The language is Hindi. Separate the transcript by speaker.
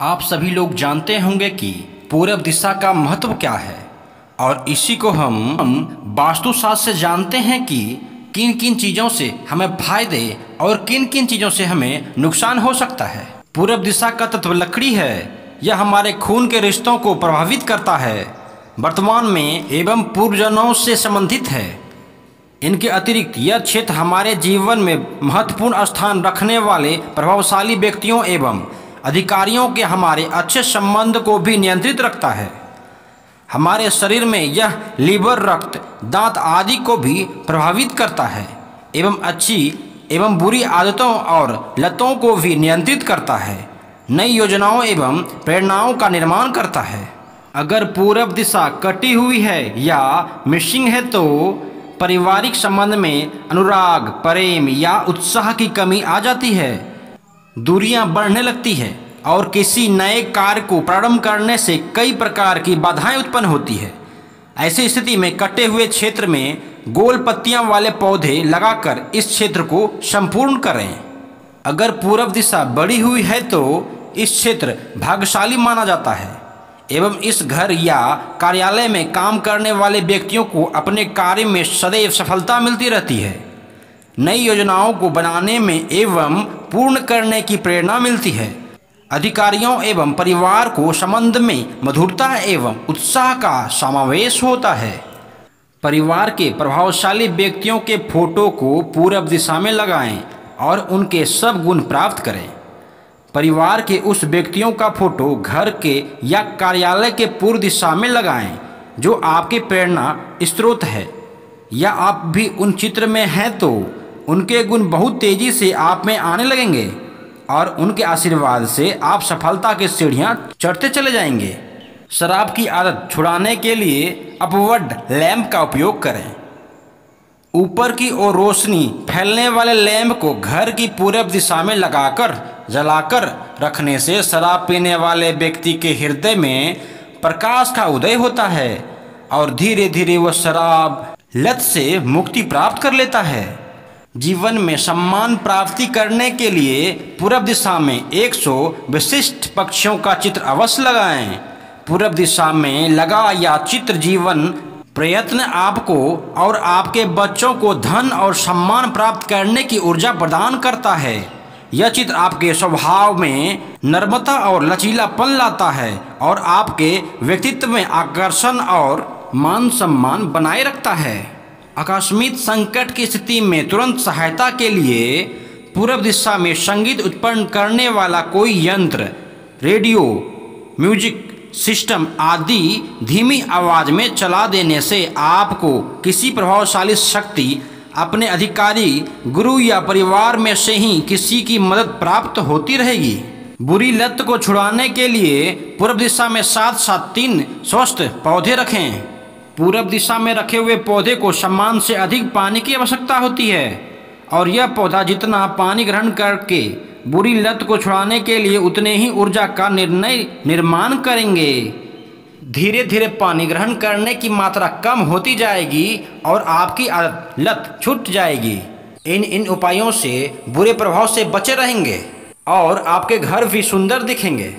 Speaker 1: आप सभी लोग जानते होंगे कि पूरब दिशा का महत्व क्या है। और इसी को हम हम वास्तुशास्त्र से जानते हैं कि किन किन चीज़ों से हमें फ़ायदे और किन किन चीज़ों से हमें नुकसान हो सकता है। पूरब दिशा का तत्व लकड़ी है। यह हमारे खून के रिश्तों को प्रभावित करता है। वर्तमान में एवं पूर्वजनों से संबंधित है। इनके अतिरिक्त यह क्षेत्र हमारे जीवन में महत्वपूर्ण स्थान रखने वाले प्रभावशाली व्यक्तियों एवं अधिकारियों के हमारे अच्छे संबंध को भी नियंत्रित रखता है। हमारे शरीर में यह लीवर, रक्त, दांत आदि को भी प्रभावित करता है एवं अच्छी एवं बुरी आदतों और लतों को भी नियंत्रित करता है। नई योजनाओं एवं प्रेरणाओं का निर्माण करता है। अगर पूरब दिशा कटी हुई है या मिसिंग है तो पारिवारिक संबंध में अनुराग, प्रेम या उत्साह की कमी आ जाती है। दूरियाँ बढ़ने लगती है और किसी नए कार्य को प्रारंभ करने से कई प्रकार की बाधाएँ उत्पन्न होती है। ऐसी स्थिति में कटे हुए क्षेत्र में गोल पत्तियाँ वाले पौधे लगाकर इस क्षेत्र को संपूर्ण करें। अगर पूर्व दिशा बड़ी हुई है तो इस क्षेत्र भाग्यशाली माना जाता है एवं इस घर या कार्यालय में काम करने वाले व्यक्तियों को अपने कार्य में सदैव सफलता मिलती रहती है। नई योजनाओं को बनाने में एवं पूर्ण करने की प्रेरणा मिलती है। अधिकारियों एवं परिवार को संबंध में मधुरता एवं उत्साह का समावेश होता है। परिवार के प्रभावशाली व्यक्तियों के फ़ोटो को पूर्व दिशा में लगाएँ और उनके सब गुण प्राप्त करें। परिवार के उस व्यक्तियों का फ़ोटो घर के या कार्यालय के पूर्व दिशा में लगाएँ, जो आपके प्रेरणा स्रोत है। या आप भी उन चित्र में हैं तो उनके गुण बहुत तेज़ी से आप में आने लगेंगे और उनके आशीर्वाद से आप सफलता की सीढ़ियाँ चढ़ते चले जाएँगे। शराब की आदत छुड़ाने के लिए अपवर्ड लैंप का उपयोग करें। ऊपर की ओर रोशनी फैलने वाले लैंप को घर की पूरब दिशा में लगाकर, जलाकर रखने से शराब पीने वाले व्यक्ति के हृदय में प्रकाश का उदय होता है और धीरे धीरे वह शराब लत से मुक्ति प्राप्त कर लेता है। जीवन में सम्मान प्राप्ति करने के लिए पूर्व दिशा में 100 विशिष्ट पक्षियों का चित्र अवश्य लगाएँ। पूर्व दिशा में लगा या चित्र जीवन, प्रयत्न आपको और आपके बच्चों को धन और सम्मान प्राप्त करने की ऊर्जा प्रदान करता है। यह चित्र आपके स्वभाव में नर्मता और लचीलापन लाता है और आपके व्यक्तित्व में आकर्षण और मान सम्मान बनाए रखता है। आकस्मिक संकट की स्थिति में तुरंत सहायता के लिए पूर्व दिशा में संगीत उत्पन्न करने वाला कोई यंत्र, रेडियो, म्यूज़िक सिस्टम आदि धीमी आवाज़ में चला देने से आपको किसी प्रभावशाली शक्ति, अपने अधिकारी, गुरु या परिवार में से ही किसी की मदद प्राप्त होती रहेगी। बुरी लत को छुड़ाने के लिए पूर्व दिशा में सात सात तीन स्वस्थ पौधे रखें। पूर्व दिशा में रखे हुए पौधे को सम्मान से अधिक पानी की आवश्यकता होती है। और यह पौधा जितना पानी ग्रहण करके बुरी लत को छुड़ाने के लिए उतने ही ऊर्जा का निर्णय निर्माण करेंगे। धीरे धीरे पानी ग्रहण करने की मात्रा कम होती जाएगी और आपकी लत छूट जाएगी। इन इन उपायों से बुरे प्रभाव से बचे रहेंगे और आपके घर भी सुंदर दिखेंगे।